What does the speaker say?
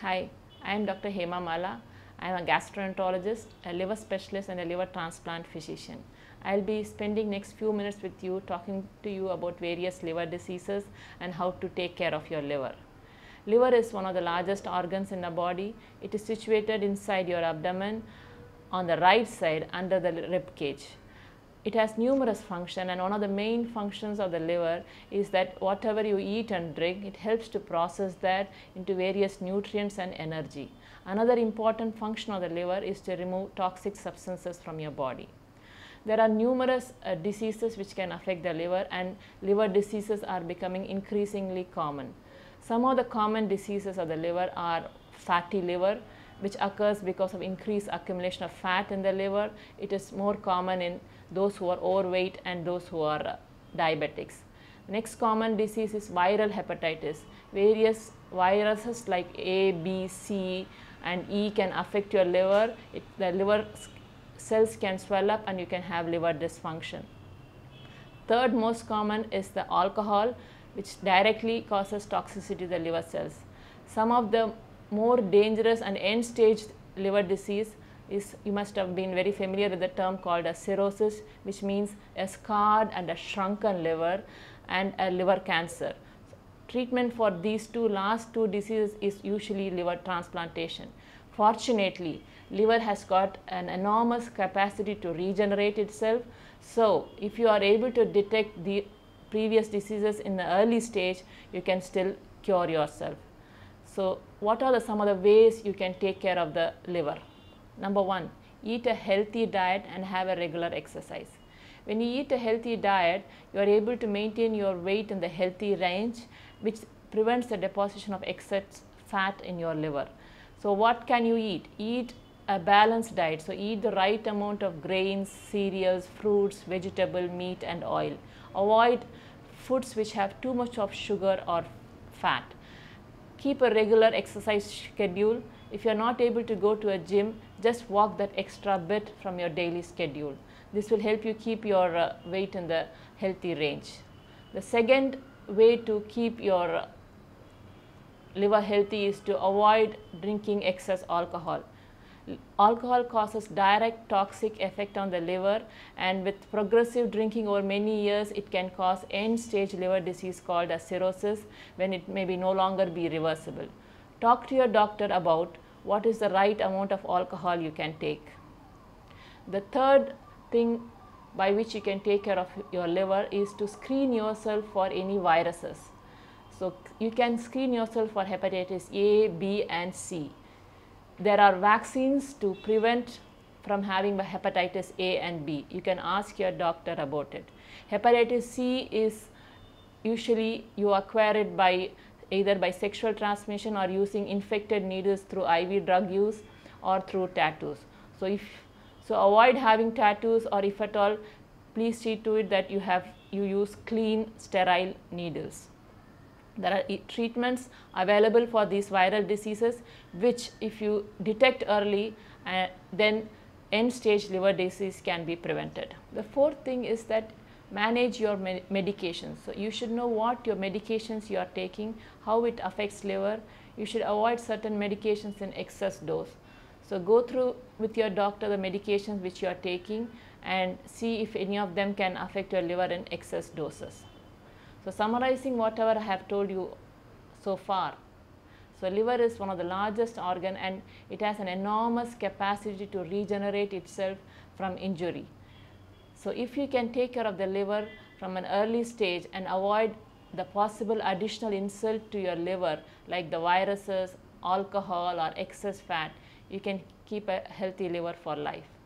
Hi, I am Dr. Hema Mala. I am a gastroenterologist, a liver specialist and a liver transplant physician. I'll be spending next few minutes with you talking to you about various liver diseases and how to take care of your liver. Liver is one of the largest organs in the body. It is situated inside your abdomen on the right side under the rib cage. It has numerous functions and one of the main functions of the liver is that whatever you eat and drink, it helps to process that into various nutrients and energy. Another important function of the liver is to remove toxic substances from your body. There are numerous uh, diseases which can affect the liver and liver diseases are becoming increasingly common. Some of the common diseases of the liver are fatty liver, which occurs because of increased accumulation of fat in the liver. It is more common in those who are overweight and those who are uh, diabetics. Next common disease is viral hepatitis. Various viruses like A, B, C and E can affect your liver. It, the liver cells can swell up and you can have liver dysfunction. Third most common is the alcohol which directly causes toxicity to the liver cells. Some of the more dangerous and end stage liver disease is you must have been very familiar with the term called as cirrhosis which means a scarred and a shrunken liver and a liver cancer. Treatment for these two last two diseases is usually liver transplantation. Fortunately, liver has got an enormous capacity to regenerate itself. So, if you are able to detect the previous diseases in the early stage, you can still cure yourself. So, what are the, some of the ways you can take care of the liver? Number one, eat a healthy diet and have a regular exercise. When you eat a healthy diet, you are able to maintain your weight in the healthy range, which prevents the deposition of excess fat in your liver. So, what can you eat? Eat a balanced diet. So, eat the right amount of grains, cereals, fruits, vegetable, meat and oil. Avoid foods which have too much of sugar or fat. Keep a regular exercise schedule. If you are not able to go to a gym, just walk that extra bit from your daily schedule. This will help you keep your uh, weight in the healthy range. The second way to keep your liver healthy is to avoid drinking excess alcohol. Alcohol causes direct toxic effect on the liver and with progressive drinking over many years it can cause end stage liver disease called as cirrhosis when it may be no longer be reversible. Talk to your doctor about what is the right amount of alcohol you can take. The third thing by which you can take care of your liver is to screen yourself for any viruses. So, you can screen yourself for hepatitis A, B and C. There are vaccines to prevent from having hepatitis A and B. You can ask your doctor about it. Hepatitis C is usually you acquire it by either by sexual transmission or using infected needles through IV drug use or through tattoos. So, if so avoid having tattoos or if at all please see to it that you have you use clean sterile needles. There are treatments available for these viral diseases which if you detect early uh, then end stage liver disease can be prevented. The fourth thing is that manage your med medications. So, you should know what your medications you are taking, how it affects liver. You should avoid certain medications in excess dose. So, go through with your doctor the medications which you are taking and see if any of them can affect your liver in excess doses. So, summarizing whatever I have told you so far. So, liver is one of the largest organ and it has an enormous capacity to regenerate itself from injury. So, if you can take care of the liver from an early stage and avoid the possible additional insult to your liver like the viruses, alcohol or excess fat, you can keep a healthy liver for life.